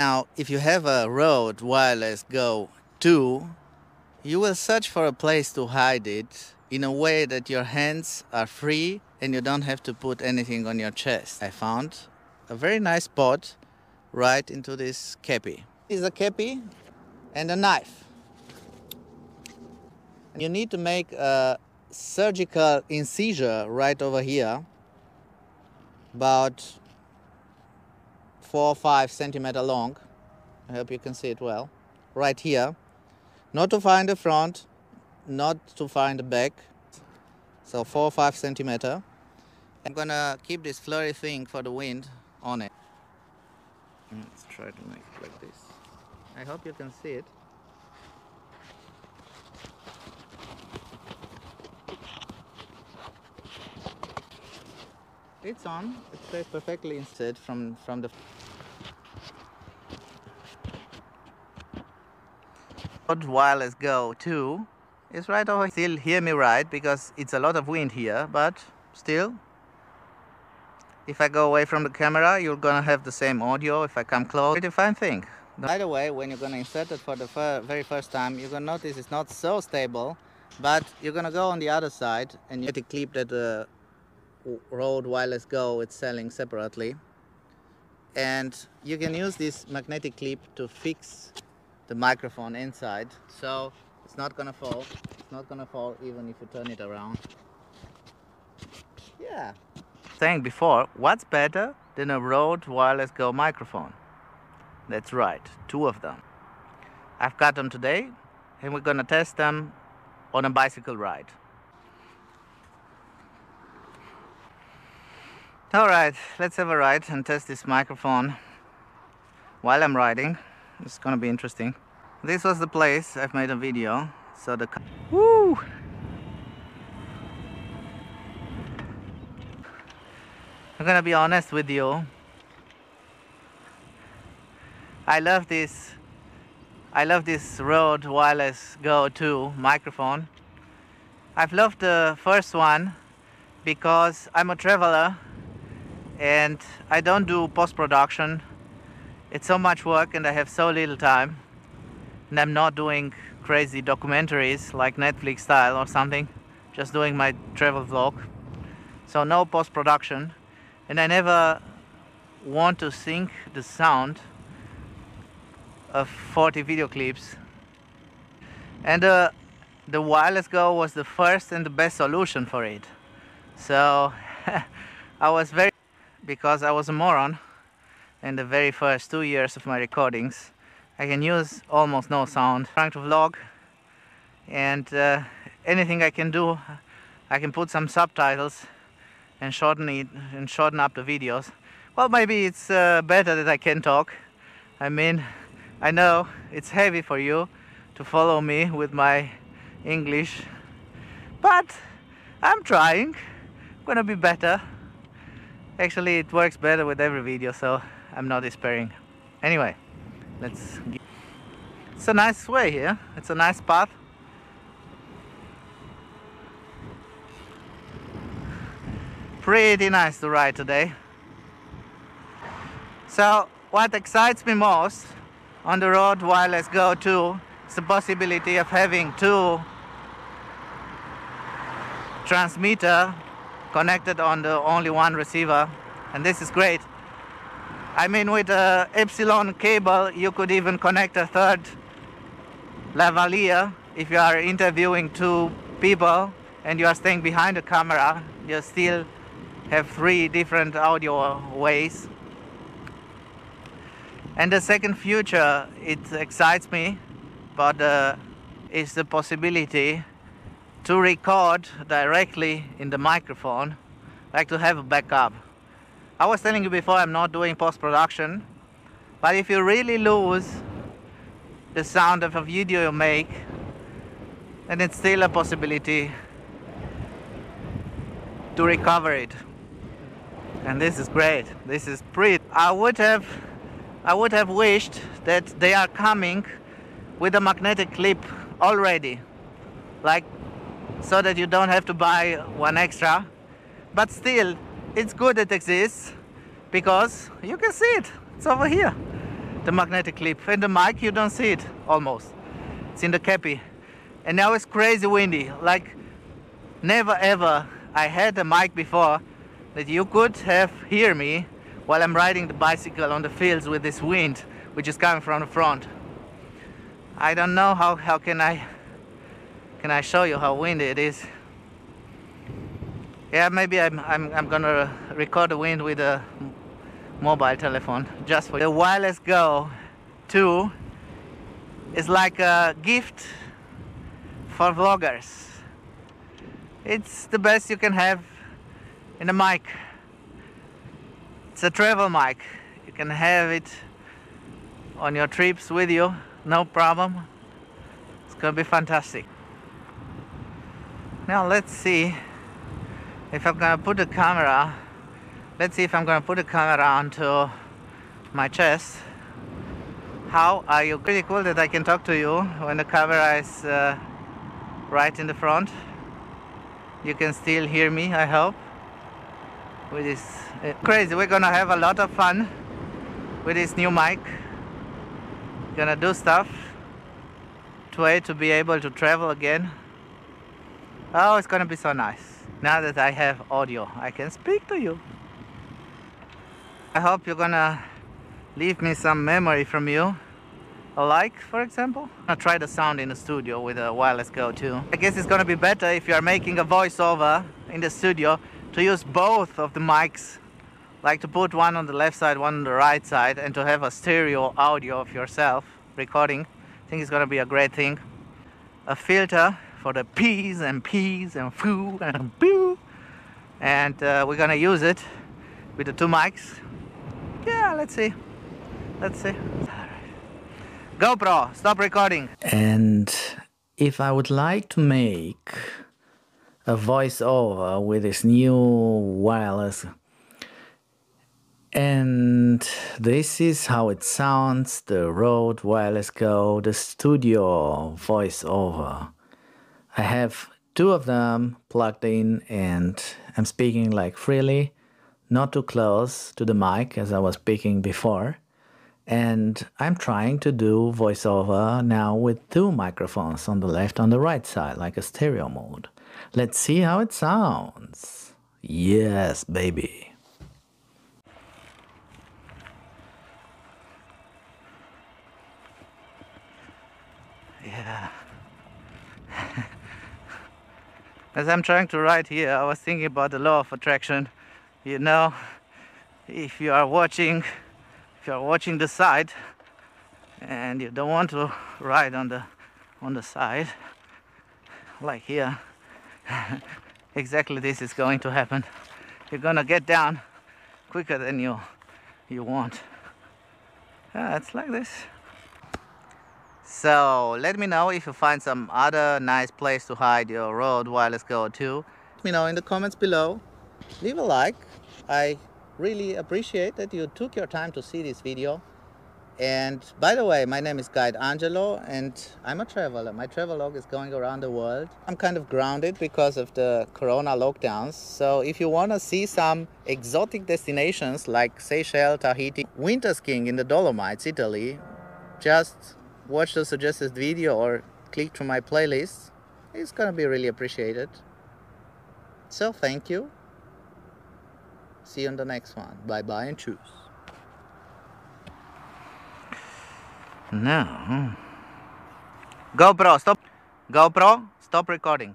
Now, if you have a Rode Wireless Go 2, you will search for a place to hide it in a way that your hands are free and you don't have to put anything on your chest. I found a very nice spot right into this kepi. Is a kepi and a knife. You need to make a surgical incision right over here, about four or five centimeter long. I hope you can see it well. Right here. Not to find the front, not to find the back. So four or five centimeter. I'm gonna keep this flurry thing for the wind on it. Mm, let's try to make it like this. I hope you can see it. It's on. It stays perfectly instead from from the wireless go 2 is right over still hear me right because it's a lot of wind here but still if I go away from the camera you're gonna have the same audio if I come close. Pretty fine thing. By the way when you're gonna insert it for the fir very first time you're gonna notice it's not so stable but you're gonna go on the other side and you get a clip that uh, the Rode Wireless Go it's selling separately. And you can use this magnetic clip to fix the microphone inside. So it's not gonna fall. It's not gonna fall even if you turn it around. Yeah. Saying before what's better than a Rode Wireless Go microphone? That's right two of them. I've got them today and we're gonna test them on a bicycle ride. Alright, let's have a ride and test this microphone while I'm riding. It's gonna be interesting. This was the place I've made a video. So the woo. I'm gonna be honest with you. I love this. I love this Rode Wireless Go 2 microphone. I've loved the first one because I'm a traveler and I don't do post-production it's so much work and I have so little time. And I'm not doing crazy documentaries like Netflix style or something just doing my travel vlog. So no post-production. And I never want to sync the sound of 40 video clips. And uh, the wireless go was the first and the best solution for it. So I was very because I was a moron in the very first two years of my recordings. I can use almost no sound. I'm trying to vlog and uh, anything I can do, I can put some subtitles and shorten it and shorten up the videos. Well, maybe it's uh, better that I can talk. I mean, I know it's heavy for you to follow me with my English, but I'm trying. gonna be better. Actually, it works better with every video, so I'm not despairing. Anyway, let's... It's a nice way here. It's a nice path. Pretty nice to ride today. So, what excites me most on the Rode Wireless Go 2 is the possibility of having two transmitter connected on the only one receiver and this is great I mean with a epsilon cable you could even connect a third lavalier if you are interviewing two people and you are staying behind the camera you still have three different audio ways. And the second future it excites me but uh, is the possibility to record directly in the microphone like to have a backup I was telling you before I'm not doing post-production but if you really lose the sound of a video you make then it's still a possibility to recover it. And this is great. This is pretty I would have I would have wished that they are coming with a magnetic clip already like so that you don't have to buy one extra. But still it's good it exists because you can see it it's over here the magnetic clip. And the mic, you don't see it almost. It's in the kepi. And now it's crazy windy. Like never ever I had a mic before that you could have hear me while I'm riding the bicycle on the fields with this wind which is coming from the front. I don't know how, how can I can I show you how windy it is. Yeah, maybe I'm, I'm, I'm gonna record the wind with a mobile telephone just for the wireless go 2 is like a gift for vloggers. It's the best you can have in a mic. It's a travel mic. You can have it on your trips with you no problem. It's gonna be fantastic. Now let's see if I'm gonna put the camera let's see if I'm gonna put the camera onto my chest. How are you? Pretty cool that I can talk to you when the camera is uh, right in the front. You can still hear me I hope with this uh, crazy. We're gonna have a lot of fun with this new mic. Gonna do stuff to wait to be able to travel again. Oh it's gonna be so nice now that I have audio I can speak to you I hope you're gonna leave me some memory from you. A like, for example. I'll try the sound in the studio with a wireless go 2. I guess it's gonna be better if you are making a voiceover in the studio to use both of the mics. Like to put one on the left side, one on the right side and to have a stereo audio of yourself recording. I think it's gonna be a great thing. A filter for the peas and peas and foo and boo. And uh, we're gonna use it with the two mics yeah, let's see. Let's see. GoPro, stop recording. And if I would like to make a voiceover with this new wireless and this is how it sounds the Rode Wireless Go, the studio voiceover. I have two of them plugged in and I'm speaking like freely not too close to the mic as I was speaking before. And I'm trying to do voiceover now with two microphones on the left on the right side, like a stereo mode. Let's see how it sounds. Yes, baby. Yeah. As I'm trying to write here, I was thinking about the law of attraction. You know if you are watching if you are watching the side and you don't want to ride on the on the side like here exactly this is going to happen. You're gonna get down quicker than you you want. Yeah, it's like this so let me know if you find some other nice place to hide your Rode Wireless Go 2 let me know in the comments below leave a like I really appreciate that you took your time to see this video. And by the way, my name is Guide Angelo and I'm a traveler. My travel log is going around the world. I'm kind of grounded because of the corona lockdowns. So if you want to see some exotic destinations like Seychelles, Tahiti, winter skiing in the Dolomites, Italy, just watch the suggested video or click to my playlist. It's gonna be really appreciated. So thank you See you on the next one. Bye bye and choose. Now, GoPro, stop. GoPro, stop recording.